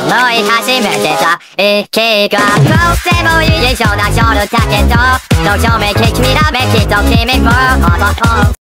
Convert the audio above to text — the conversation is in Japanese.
思い始めてた。息がどうしてもいいようなショ夜だけどどうしようめき君らめきっと君も。ほぼほぼ